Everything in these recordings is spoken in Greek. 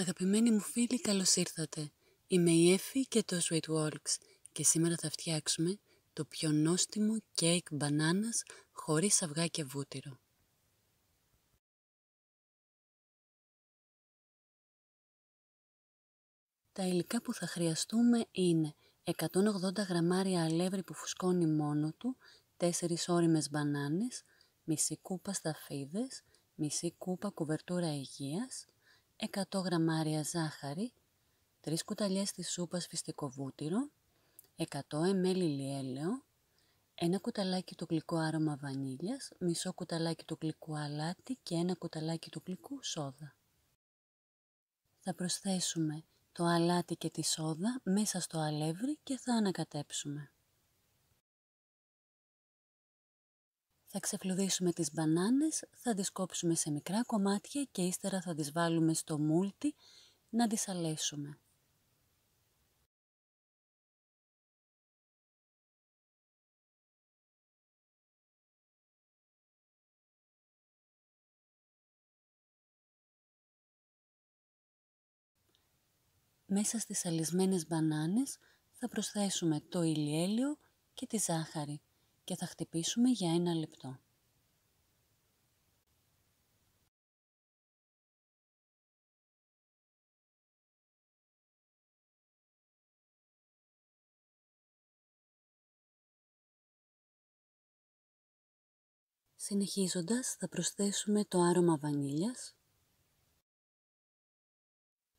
Αγαπημένοι μου φίλοι, καλώς ήρθατε. Είμαι η Εφη και το Sweet Walks και σήμερα θα φτιάξουμε το πιο νόστιμο κέικ μπανάνας χωρίς αυγά και βούτυρο. Τα υλικά που θα χρειαστούμε είναι 180 γραμμάρια αλεύρι που φουσκώνει μόνο του, 4 όριμες μπανάνες, μισή κούπα σταφίδες, μισή κούπα κουβερτούρα υγείας, 100 γραμμάρια ζάχαρη, 3 κουταλιές της σούπας φυστικό βούτυρο, 100 ml ηλιέλαιο, ένα κουταλάκι του γλυκού άρωμα βανίλιας, μισό κουταλάκι του γλυκού αλάτι και ένα κουταλάκι του γλυκού σόδα. Θα προσθέσουμε το αλάτι και τη σόδα μέσα στο αλεύρι και θα ανακατέψουμε. Θα ξεφλουδίσουμε τις μπανάνες, θα τις κόψουμε σε μικρά κομμάτια και ύστερα θα τις βάλουμε στο μούλτι να τις αλέσουμε. Μέσα στις αλυσμένες μπανάνες θα προσθέσουμε το ηλιέλαιο και τη ζάχαρη και θα χτυπήσουμε για ένα λεπτό. Συνεχίζοντας θα προσθέσουμε το άρωμα βανίλιας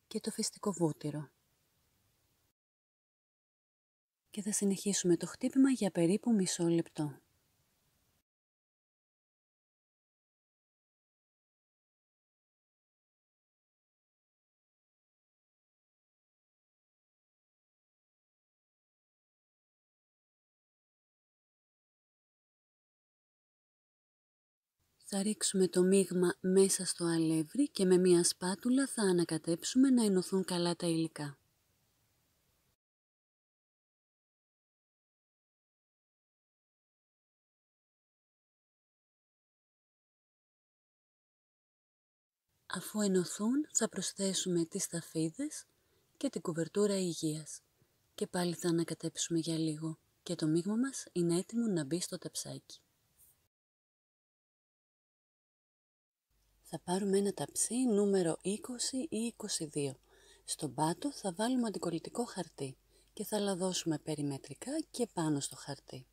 και το φυστικό βούτυρο και θα συνεχίσουμε το χτύπημα για περίπου μισό λεπτό. Θα ρίξουμε το μείγμα μέσα στο αλεύρι και με μία σπάτουλα θα ανακατέψουμε να ενωθούν καλά τα υλικά. Αφού ενωθούν θα προσθέσουμε τις σταφίδες και την κουβερτούρα υγείας και πάλι θα ανακατέψουμε για λίγο και το μείγμα μας είναι έτοιμο να μπει στο ταψάκι. Θα πάρουμε ένα ταψί νούμερο 20 ή 22. Στον πάτο θα βάλουμε αντικολλητικό χαρτί και θα λαδώσουμε περιμετρικά και πάνω στο χαρτί.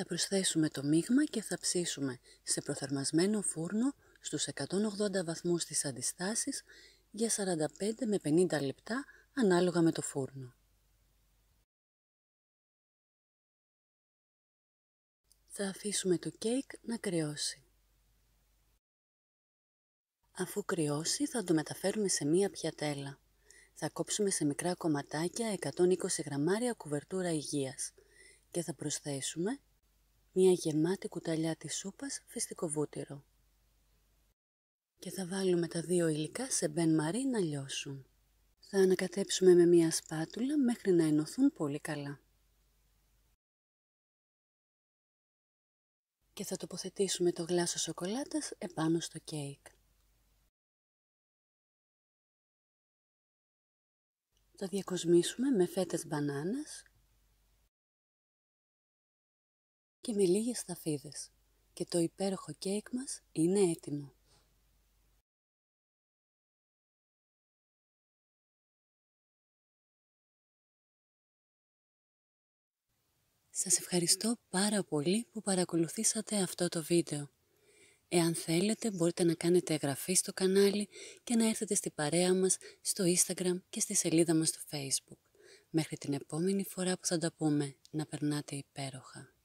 Θα προσθέσουμε το μείγμα και θα ψήσουμε σε προθερμασμένο φούρνο στους 180 βαθμούς της αντιστάσεις για 45 με 50 λεπτά ανάλογα με το φούρνο. Θα αφήσουμε το κέικ να κρυώσει. Αφού κρυώσει θα το μεταφέρουμε σε μία πιατέλα. Θα κόψουμε σε μικρά κομματάκια 120 γραμμάρια κουβερτούρα υγείας και θα προσθέσουμε μία γεμάτη κουταλιά της σούπας φυστικό βούτυρο. Και θα βάλουμε τα δύο υλικά σε μπεν μαρί να λιώσουν. Θα ανακατέψουμε με μία σπάτουλα μέχρι να ενωθούν πολύ καλά. Και θα τοποθετήσουμε το γλάσο σοκολάτας επάνω στο κέικ. Θα διακοσμήσουμε με φέτες μπανάνας και με λίγες σταφίδες και το υπέροχο κέικ μας είναι έτοιμο. Σας ευχαριστώ πάρα πολύ που παρακολουθήσατε αυτό το βίντεο. Εάν θέλετε μπορείτε να κάνετε εγγραφή στο κανάλι και να έρθετε στη παρέα μας στο Instagram και στη σελίδα μας στο Facebook. Μέχρι την επόμενη φορά που θα τα πούμε, να περνάτε υπέροχα.